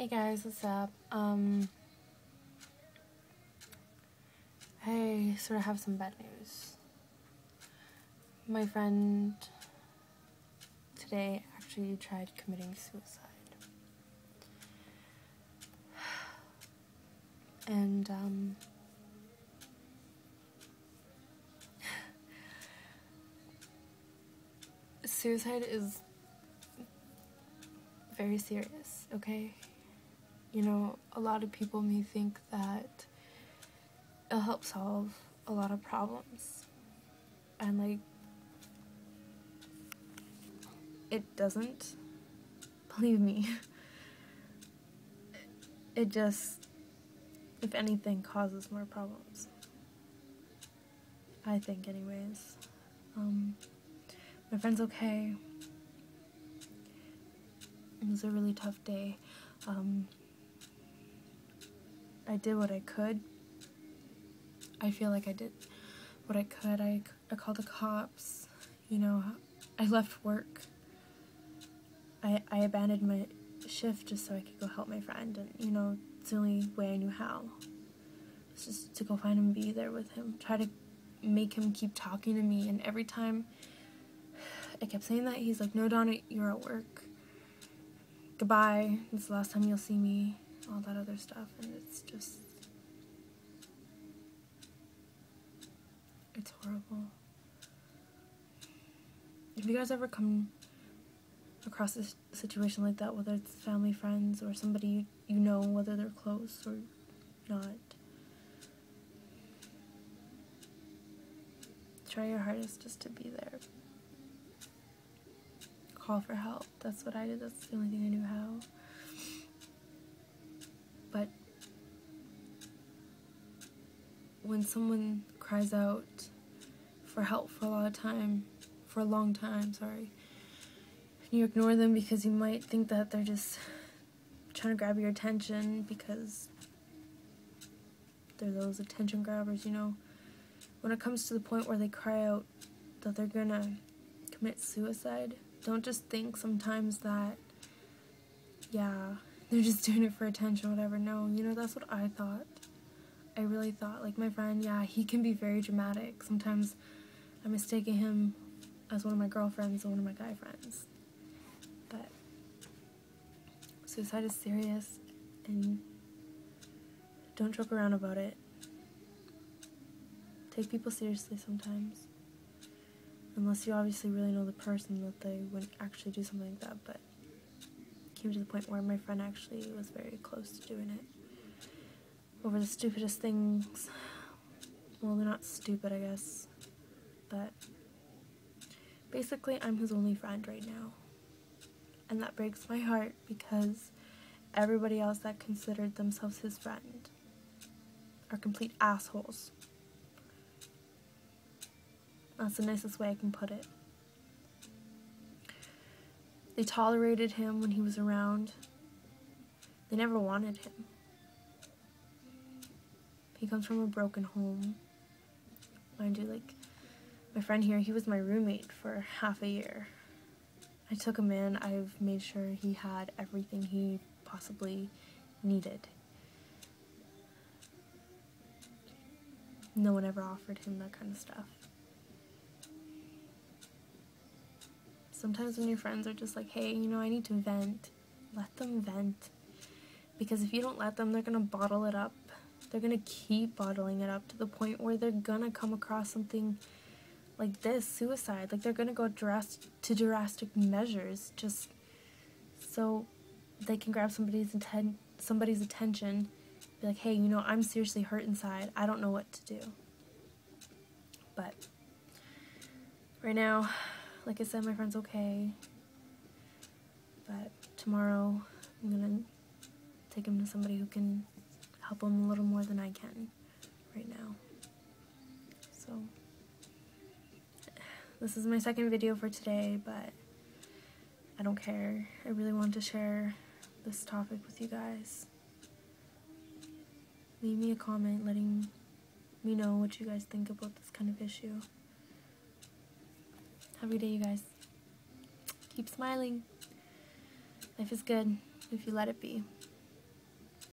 Hey guys, what's up? Um, I sort of have some bad news. My friend today actually tried committing suicide. And, um, suicide is very serious, okay? You know, a lot of people may think that it'll help solve a lot of problems. And, like, it doesn't. Believe me. It just, if anything, causes more problems. I think, anyways. Um, my friend's okay. It was a really tough day. Um, I did what I could. I feel like I did what I could. I, I called the cops. You know, I left work. I, I abandoned my shift just so I could go help my friend. And, you know, it's the only way I knew how. It's just to go find him, be there with him, try to make him keep talking to me. And every time I kept saying that, he's like, No, Donna, you're at work. Goodbye. It's the last time you'll see me. All that other stuff. And it's just. It's horrible. If you guys ever come across a situation like that, whether it's family, friends, or somebody you, you know, whether they're close or not, try your hardest just to be there. Call for help. That's what I did. That's the only thing I knew how. But when someone cries out for help for a lot of time, for a long time, sorry, you ignore them because you might think that they're just trying to grab your attention because they're those attention grabbers, you know. When it comes to the point where they cry out that they're gonna commit suicide, don't just think sometimes that, yeah, they're just doing it for attention, whatever. No, you know, that's what I thought. I really thought, like my friend, yeah, he can be very dramatic. Sometimes I'm mistaking him as one of my girlfriends or one of my guy friends. But suicide is serious and don't joke around about it. Take people seriously sometimes. Unless you obviously really know the person that they wouldn't actually do something like that, but came to the point where my friend actually was very close to doing it. Over the stupidest things. Well, they're not stupid, I guess. But basically, I'm his only friend right now. And that breaks my heart because everybody else that considered themselves his friend are complete assholes. That's the nicest way I can put it. They tolerated him when he was around. They never wanted him. He comes from a broken home. Mind you, like, my friend here, he was my roommate for half a year. I took him in, I've made sure he had everything he possibly needed. No one ever offered him that kind of stuff. Sometimes when your friends are just like, hey, you know, I need to vent, let them vent. Because if you don't let them, they're gonna bottle it up. They're gonna keep bottling it up to the point where they're gonna come across something like this suicide. Like they're gonna go drast- to drastic measures just so they can grab somebody's inten- somebody's attention. Be like, hey, you know, I'm seriously hurt inside. I don't know what to do. But right now, like I said, my friend's okay. But tomorrow, I'm gonna take him to somebody who can help him a little more than I can right now. So, this is my second video for today, but I don't care. I really want to share this topic with you guys. Leave me a comment letting me know what you guys think about this kind of issue. Good day, you guys. Keep smiling. Life is good if you let it be.